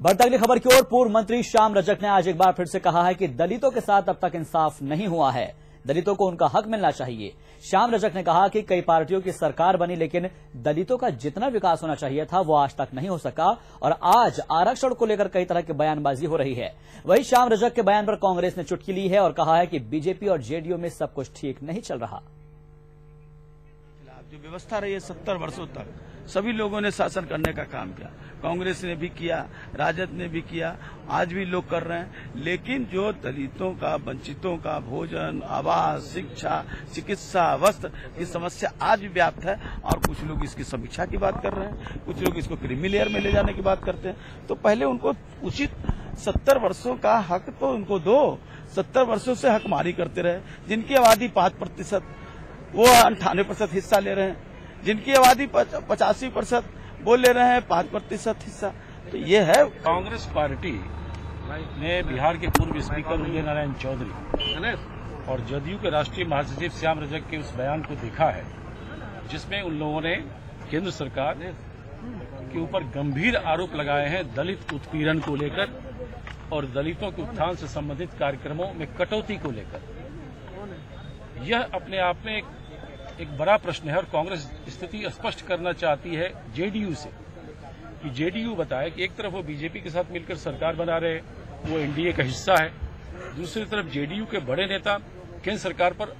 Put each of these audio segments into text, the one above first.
बढ़ते अगली खबर की ओर, पूर्व मंत्री श्याम रजक ने आज एक बार फिर से कहा है कि दलितों के साथ अब तक इंसाफ नहीं हुआ है। दलितों को उनका हक मिलना चाहिए। श्याम रजक ने कहा कि कई पार्टियों की सरकार बनी, लेकिन दलितों का जितना विकास होना चाहिए था, वो आज तक नहीं हो सका, और आज आरक्षण को लेकर कई तरह की बयानबाजी हो रही है। वहीं श्याम रजक के बयान पर कांग्रेस ने चुटकी ली है और कहा है कि बीजेपी और जेडीयू में सब कुछ ठीक नहीं चल रहा। जो व्यवस्था रही है सत्तर वर्षों तक सभी लोगों ने शासन करने का काम किया। कांग्रेस ने भी किया, राजद ने भी किया, आज भी लोग कर रहे हैं। लेकिन जो दलितों का, वंचितों का भोजन, आवास, शिक्षा, चिकित्सा, वस्त्र की समस्या आज भी व्याप्त है और कुछ लोग इसकी समीक्षा की बात कर रहे हैं, कुछ लोग इसको क्रीमी लेयर में ले जाने की बात करते हैं। तो पहले उनको उचित सत्तर वर्षों का हक तो उनको दो, सत्तर वर्षों से हक मारी करते रहे। जिनकी आबादी पाँच प्रतिशत, वो अंठानवे प्रतिशत हिस्सा ले रहे हैं। जिनकी आबादी पचासी प्रतिशत वो ले रहे हैं, पाँच प्रतिशत हिस्सा। तो ये है। कांग्रेस पार्टी ने बिहार के पूर्व स्पीकर उदय नारायण चौधरी और जदयू के राष्ट्रीय महासचिव श्याम रजक के उस बयान को देखा है, जिसमें उन लोगों ने केंद्र सरकार के ऊपर गंभीर आरोप लगाए हैं दलित उत्पीड़न को लेकर और दलितों के उत्थान से संबंधित कार्यक्रमों में कटौती को लेकर। यह अपने आप में एक एक बड़ा प्रश्न है और कांग्रेस स्थिति स्पष्ट करना चाहती है जेडीयू से कि जेडीयू बताए कि एक तरफ़ वो बीजेपी के साथ मिलकर सरकार बना रहे वो एनडीए का हिस्सा है। दूसरी तरफ़ जेडीयू के बड़े नेता केंद्र सरकार पर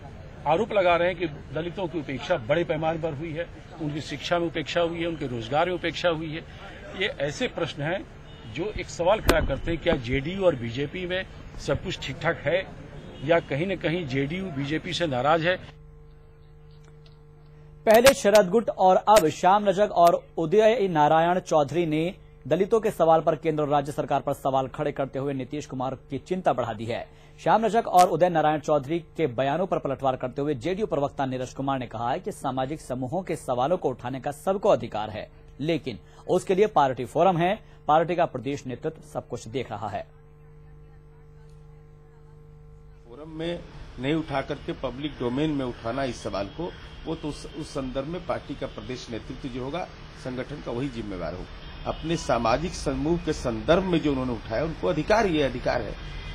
आरोप लगा रहे हैं कि दलितों की उपेक्षा बड़े पैमाने पर हुई है, उनकी शिक्षा में उपेक्षा हुई है, उनके रोज़गार में उपेक्षा हुई है। ये ऐसे प्रश्न हैं जो एक सवाल खड़ा करते हैं, क्या जेडीयू और बीजेपी में सब कुछ ठीक ठाक है या कहीं न कहीं जेडीयू, बीजेपी से नाराज़ है? पहले शरद गुट और अब श्याम रजक और उदय नारायण चौधरी ने दलितों के सवाल पर केंद्र और राज्य सरकार पर सवाल खड़े करते हुए नीतीश कुमार की चिंता बढ़ा दी है। श्याम रजक और उदय नारायण चौधरी के बयानों पर पलटवार करते हुए जेडीयू प्रवक्ता नीरज कुमार ने कहा है कि सामाजिक समूहों के सवालों को उठाने का सबको अधिकार है, लेकिन उसके लिए पार्टी फोरम है। पार्टी का प्रदेश नेतृत्व सब कुछ देख रहा है। फोरम में नहीं उठा करके पब्लिक डोमेन में उठाना इस सवाल को वो तो उस, उस संदर्भ में पार्टी का प्रदेश नेतृत्व जो होगा संगठन का वही जिम्मेवार होगा। अपने सामाजिक समूह के संदर्भ में जो उन्होंने उठाया उनको अधिकार ये अधिकार है।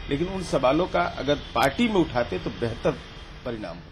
लेकिन उन सवालों का अगर पार्टी में उठाते तो बेहतर परिणाम होता।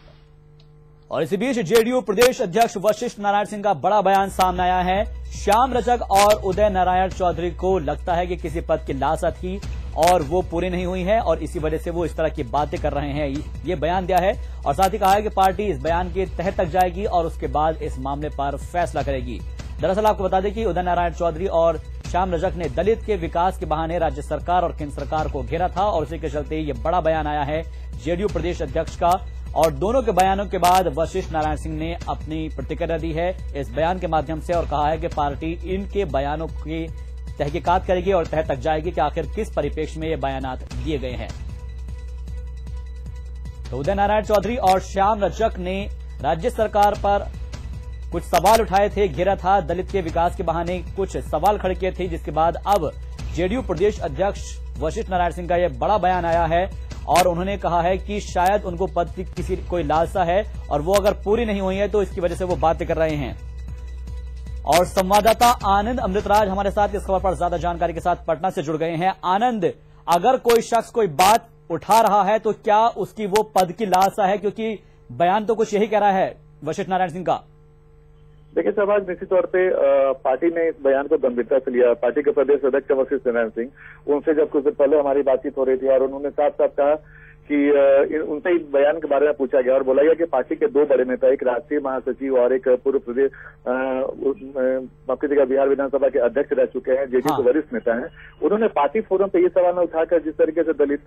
और इसी बीच जेडीयू प्रदेश अध्यक्ष वशिष्ठ नारायण सिंह का बड़ा बयान सामने आया है। श्याम रजक और उदय नारायण चौधरी को लगता है कि किसी पद की लालसा थी। और वो पूरी नहीं हुई है और इसी वजह से वो इस तरह की बातें कर रहे हैं। ये बयान दिया है और साथ ही कहा है कि पार्टी इस बयान के तहत तक जाएगी और उसके बाद इस मामले पर फैसला करेगी। दरअसल आपको बता दें कि उदय नारायण चौधरी और श्याम रजक ने दलित के विकास के बहाने राज्य सरकार और केंद्र सरकार को घेरा था और उसी के चलते ये बड़ा बयान आया है। जेडीयू प्रदेश अध्यक्ष का और दोनों के बयानों के बाद वशिष्ठ नारायण सिंह ने अपनी प्रतिक्रिया दी है इस बयान के माध्यम से और कहा है कि पार्टी इनके बयानों की तहकीकात करेगी और तह तक जाएगी कि आखिर किस परिप्रेक्ष्य में ये बयान दिए गए हैं। तो उदय नारायण चौधरी और श्याम रजक ने राज्य सरकार पर कुछ सवाल उठाए थे। घेरा था दलित के विकास के बहाने, कुछ सवाल खड़े किए थे, जिसके बाद अब जेडीयू प्रदेश अध्यक्ष वशिष्ठ नारायण सिंह का यह बड़ा बयान आया है और उन्होंने कहा है कि शायद उनको पद की किसी कोई लालसा है और वो अगर पूरी नहीं हुई है तो इसकी वजह से वो बातें कर रहे हैं। और संवाददाता आनंद अमृतराज हमारे साथ इस खबर पर ज़्यादा जानकारी के साथ पटना से जुड़ गए हैं। आनंद, अगर कोई शख्स कोई बात उठा रहा है तो क्या उसकी वो पद की लालसा है? क्योंकि बयान तो कुछ यही कह रहा है, वशिष्ठ नारायण सिंह का। देखिए सहबाज निश्चित तौर पे पार्टी ने इस बयान को गंभीरता से लिया। पार्टी के प्रदेश अध्यक्ष वशिष्ठ नारायण सिंह, उनसे जब कुछ दिन पहले हमारी बातचीत हो रही थी और उन्होंने साफ़ साफ़ कहा कि उनसे इस बयान के बारे में पूछा गया और बोला गया कि पार्टी के दो बड़े नेता एक राष्ट्रीय महासचिव और एक पूर्व प्रदेश मौके जगह बिहार विधानसभा के अध्यक्ष रह चुके हैं जेडीयू के हाँ। वरिष्ठ नेता हैं। उन्होंने पार्टी फोरम पर यह सवाल उठाकर जिस तरीके से दलित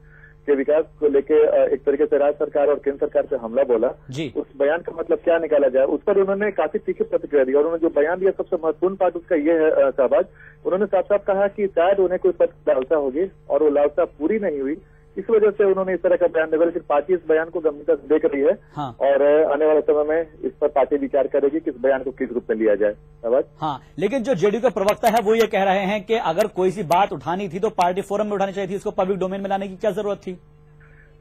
के विकास को लेकर एक तरीके से राज्य सरकार और केंद्र सरकार से हमला बोला उस बयान का मतलब क्या निकाला जाए? उस पर उन्होंने काफ़ी तीखी प्रतिक्रिया दी और उन्होंने जो बयान दिया सबसे महत्वपूर्ण पार्ट उसका ये है शाहबाज। उन्होंने साफ़ साफ़ कहा कि शायद उन्हें कोई पद लालसा होगी और वो लालसा पूरी नहीं हुई इस वजह से उन्होंने इस तरह का बयान दिया। लेकिन पार्टी इस बयान को गंभीरता से देख रही है हाँ। और आने वाले समय में इस पर पार्टी विचार करेगी कि इस बयान को किस रूप में लिया जाए। हाँ लेकिन जो जेडीयू का प्रवक्ता है वो ये कह रहे हैं कि अगर कोई सी बात उठानी थी तो पार्टी फोरम में उठानी चाहिए थी इसको पब्लिक डोमेन में लाने की क्या ज़रूरत थी?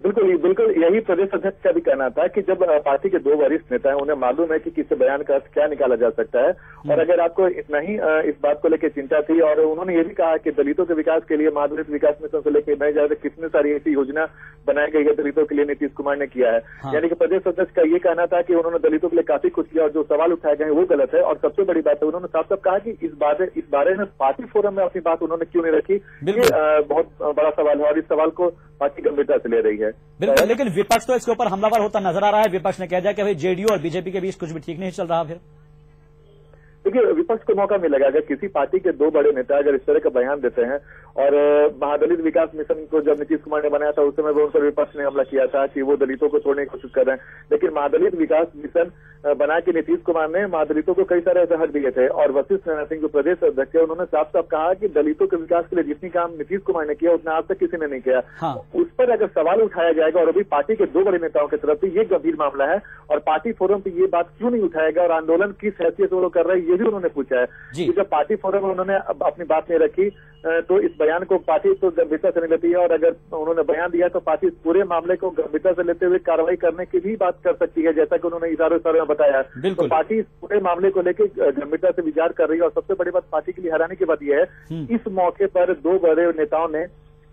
बिल्कुल बिल्कुल यही प्रदेश अध्यक्ष का भी कहना था कि जब पार्टी के दो वरिष्ठ नेता हैं उन्हें मालूम है कि किस बयान का अर्थ क्या निकाला जा सकता है। और अगर आपको इतना ही इस बात को लेकर चिंता थी और उन्होंने ये भी कहा कि दलितों के विकास के लिए महादलित विकास मिशन से लेकर नए जाए कितनी सारी ऐसी योजना बनाई गई है दलितों के लिए नीतीश कुमार ने किया है। हाँ। यानी कि प्रदेश अध्यक्ष का ये कहना था कि उन्होंने दलितों के लिए काफ़ी कुछ किया और जो सवाल उठाए गए वो गलत है। और सबसे बड़ी बात है उन्होंने साफ़ साफ़ कहा कि इस बारे इस बारे में पार्टी फोरम में अपनी बात उन्होंने क्यों नहीं रखी? ये बहुत बड़ा सवाल है और इस सवाल को पार्टी गंभीरता से ले रही है। बिल्कुल लेकिन विपक्ष तो इसके ऊपर हमलावर होता नज़र आ रहा है। विपक्ष ने कह दिया कि भाई जेडीयू और बीजेपी के बीच कुछ भी ठीक नहीं चल रहा फिर। देखिए विपक्ष को मौका मिलेगा। अगर किसी पार्टी के दो बड़े नेता अगर इस तरह का बयान देते हैं और महादलित विकास मिशन को जब नीतीश कुमार ने बनाया था उस समय भी उन पर विपक्ष ने हमला किया था कि वो दलितों को छोड़ने की कोशिश कर रहे हैं। लेकिन महादलित विकास मिशन बना के नीतीश कुमार ने महादलितों को कई सारे ऐसे हक दिए थे और वशिष्ठ नारायण सिंह जो प्रदेश अध्यक्ष है उन्होंने साफ़ साफ़ कहा कि दलितों के विकास के लिए जितनी काम नीतीश कुमार ने किया उतना आज तक किसी ने नहीं किया। हाँ। उस पर अगर सवाल उठाया जाएगा और अभी पार्टी के दो बड़े नेताओं की तरफ़ से ये गंभीर मामला है और पार्टी फोरम पे ये बात क्यों नहीं उठाएगा और आंदोलन किस हैसियत से वो कर रहे हैं ये भी उन्होंने पूछा है। कि जब पार्टी फोरम में उन्होंने अपनी बात नहीं रखी तो इस बयान को पार्टी तो गंभीरता से नहीं लेती है और अगर उन्होंने बयान दिया तो पार्टी इस पूरे मामले को गंभीरता से लेते हुए कार्रवाई करने की भी बात कर सकती है जैसा कि उन्होंने इशारों इशारों में बताया तो पार्टी इस पूरे मामले को लेकर गंभीरता से विचार कर रही है और सबसे बड़ी बात पार्टी के लिए हैरानी की बात यह है हम्म। इस मौके पर दो बड़े नेताओं ने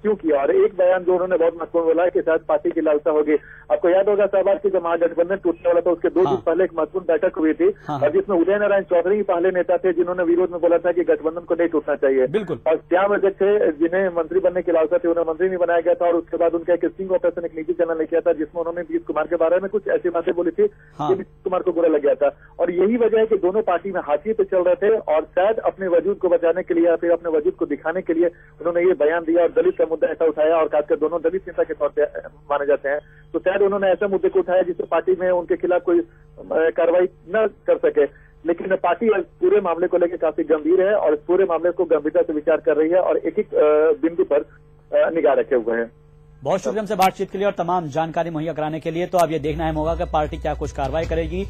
क्यों किया और एक बयान जो उन्होंने बहुत महत्वपूर्ण बोला है कि शायद पार्टी की लालसा होगी आपको याद होगा सहबाज की जब महागठबंधन टूटने वाला था उसके दो हाँ। दिन पहले एक महत्वपूर्ण बैठक हुई थी हाँ। और जिसमें उदय नारायण चौधरी ही पहले नेता थे जिन्होंने विरोध में बोला था कि गठबंधन को नहीं टूटना चाहिए और श्याम रजक थे जिन्हें मंत्री बनने की लालसा थी उन्हें मंत्री नहीं बनाया गया था और उसके बाद उनका एक स्टिंग ऑपरेशन एक निजी चैनल ने किया था जिसमें उन्होंने नीतीश कुमार के बारे में कुछ ऐसी बातें बोली थी हाँ। कि नीतीश कुमार को बुरा लग गया था और यही वजह है कि दोनों पार्टी में हाथी पे चल रहे थे और शायद अपने वजूद को बचाने के लिए या फिर अपने वजूद को दिखाने के लिए उन्होंने ये बयान दिया और दलित मुद्दा ऐसा उठाया और खासकर दोनों दलित नेता के तौर पर माने जाते हैं। तो शायद उन्होंने ऐसे मुद्दे को उठाया जिससे पार्टी में उनके खिलाफ कोई कार्रवाई न कर सके। लेकिन पार्टी पूरे मामले को लेकर काफ़ी गंभीर है और इस पूरे मामले को गंभीरता से विचार कर रही है और एक एक बिंदु पर निगाह रखे हुए हैं। बहुत शुक्रिया हमसे बातचीत के लिए और तमाम जानकारी मुहैया कराने के लिए। तो अब ये देखना है होगा कि पार्टी क्या कुछ कार्रवाई करेगी